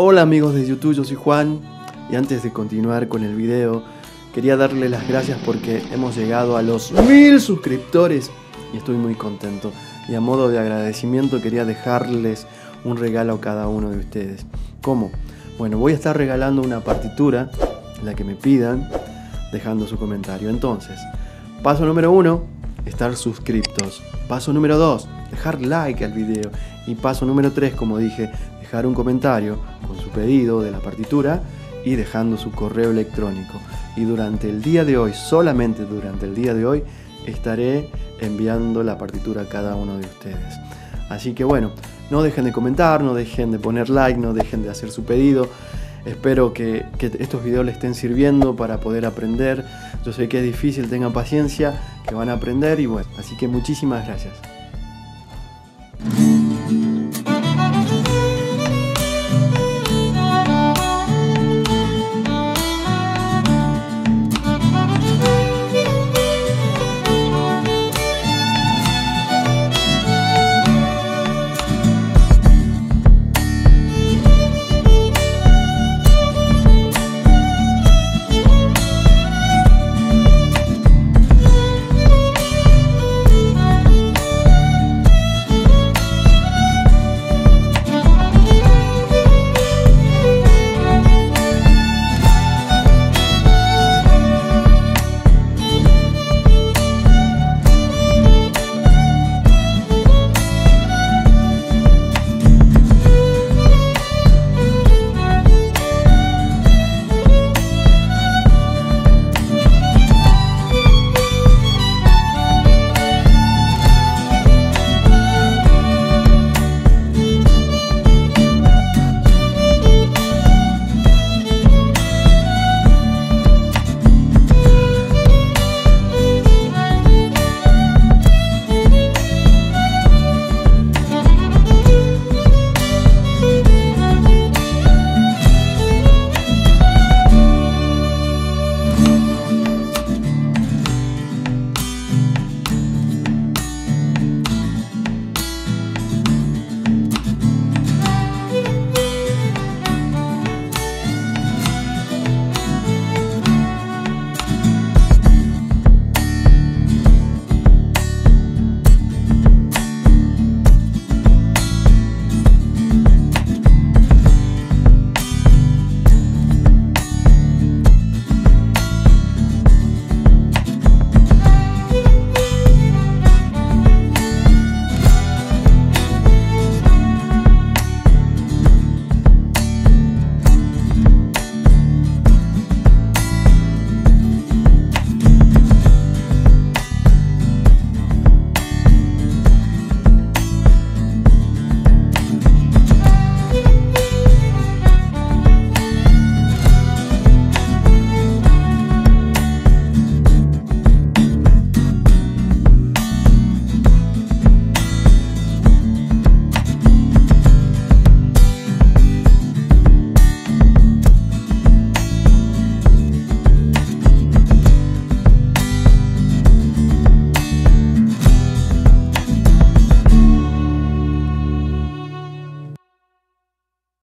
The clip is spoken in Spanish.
Hola amigos de YouTube, yo soy Juan y antes de continuar con el video quería darle las gracias porque hemos llegado a los mil suscriptores y estoy muy contento. Y a modo de agradecimiento quería dejarles un regalo a cada uno de ustedes. ¿Cómo? Bueno, voy a estar regalando una partitura, la que me pidan, dejando su comentario. Entonces, paso número uno, estar suscriptos. Paso número dos, dejar like al video. Y paso número tres, como dije, dejar un comentario con su pedido de la partitura y dejando su correo electrónico. Y durante el día de hoy, solamente durante el día de hoy, estaré enviando la partitura a cada uno de ustedes. Así que bueno, no dejen de comentar, no dejen de poner like, no dejen de hacer su pedido. Espero que, que, estos videos les estén sirviendo para poder aprender. Yo sé que es difícil, tengan paciencia, que van a aprender y bueno, así que muchísimas gracias.